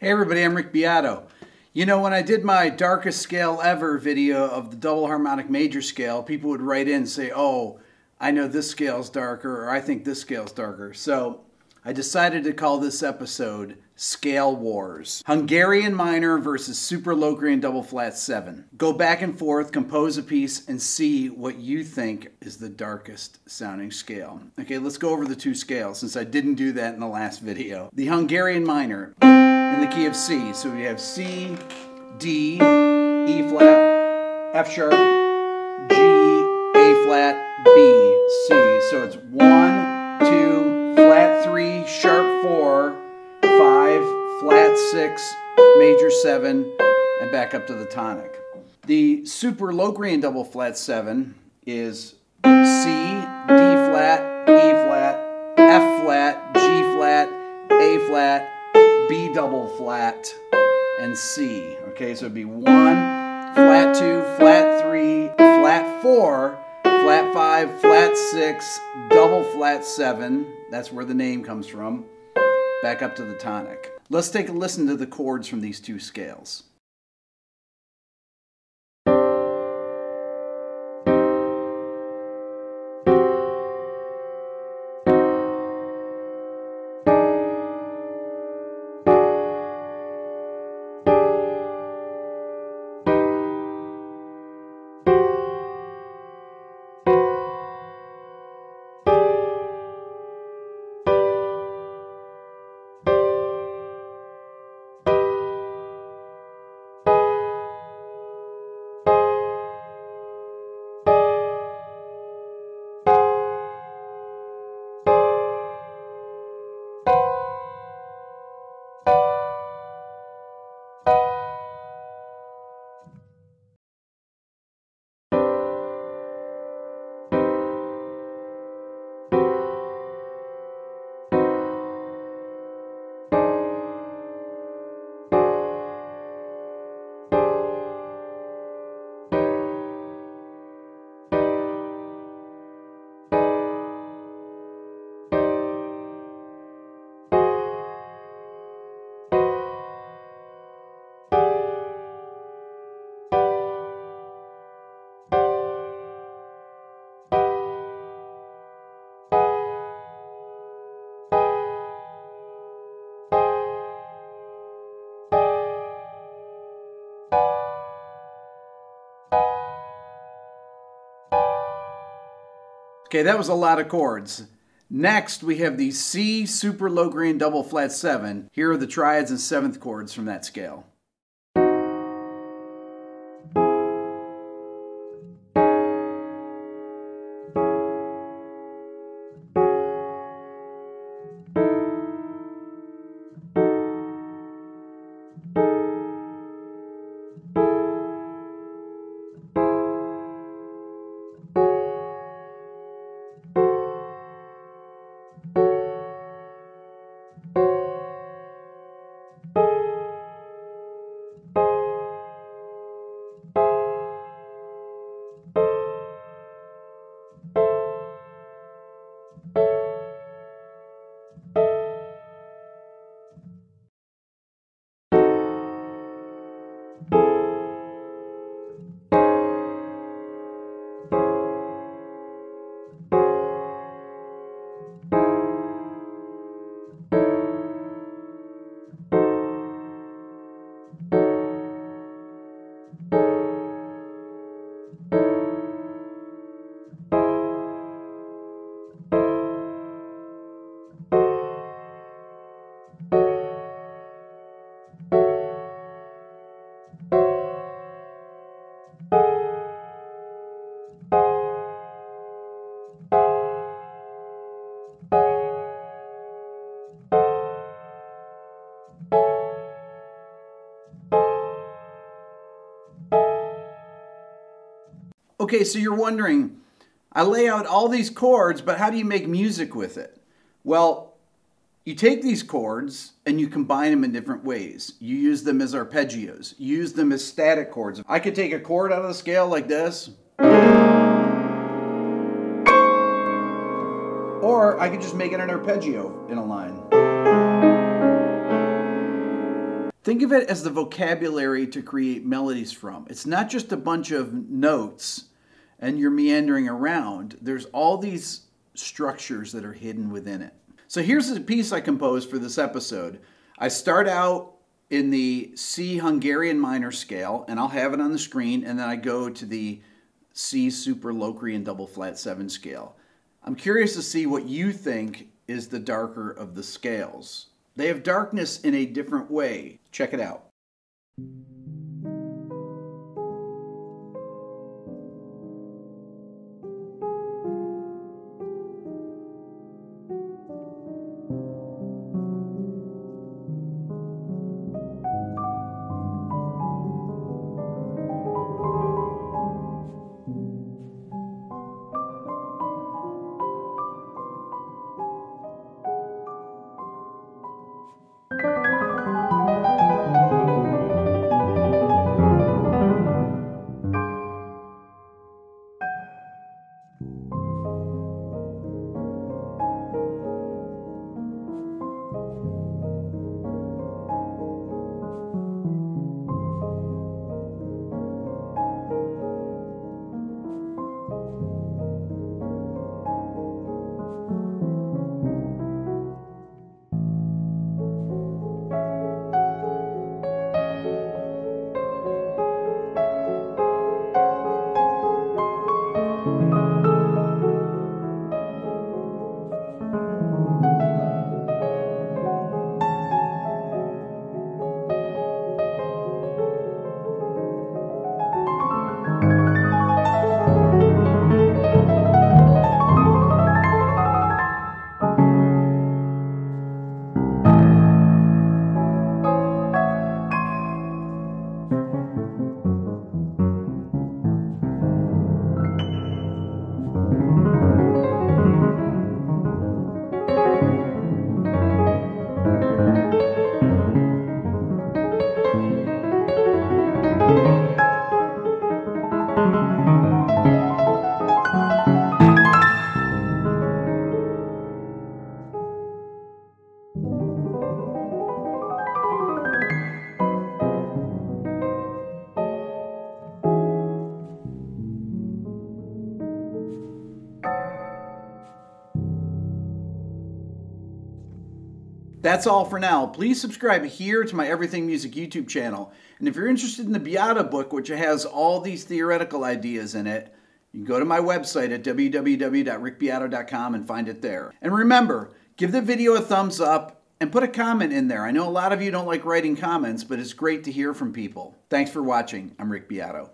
Hey everybody, I'm Rick Beato. You know, when I did my darkest scale ever video of the double harmonic major scale, people would write in and say, oh, I know this scale's darker, or I think this scale's darker. So I decided to call this episode Scale Wars. Hungarian minor versus Super Locrian double flat 7. Go back and forth, compose a piece, and see what you think is the darkest sounding scale. Okay, let's go over the two scales since I didn't do that in the last video. The Hungarian minor in the key of C. So we have C, D, E flat, F sharp, G, A flat, B, C. So it's one, two, flat three, sharp four, five, flat six, major seven, and back up to the tonic. The super Locrian double flat seven is C, D flat, flat, double flat, and C. Okay, so it'd be one, flat two, flat three, flat four, flat five, flat six, double flat seven. That's where the name comes from. Back up to the tonic. Let's take a listen to the chords from these two scales. Okay, that was a lot of chords. Next, we have the C super Locrian double flat 7. Here are the triads and seventh chords from that scale. Okay, so you're wondering, I lay out all these chords, but how do you make music with it? Well, you take these chords and you combine them in different ways. You use them as arpeggios. You use them as static chords. I could take a chord out of the scale like this. Or I could just make it an arpeggio in a line. Think of it as the vocabulary to create melodies from. It's not just a bunch of notes and you're meandering around. There's all these structures that are hidden within it. So here's a piece I composed for this episode. I start out in the C Hungarian minor scale, and I'll have it on the screen, and then I go to the C super Locrian double flat 7 scale. I'm curious to see what you think is the darker of the scales. They have darkness in a different way. Check it out. That's all for now. Please subscribe here to my Everything Music YouTube channel. And if you're interested in the Beato book, which has all these theoretical ideas in it, you can go to my website at www.rickbeato.com and find it there. And remember, give the video a thumbs up and put a comment in there. I know a lot of you don't like writing comments, but it's great to hear from people. Thanks for watching. I'm Rick Beato.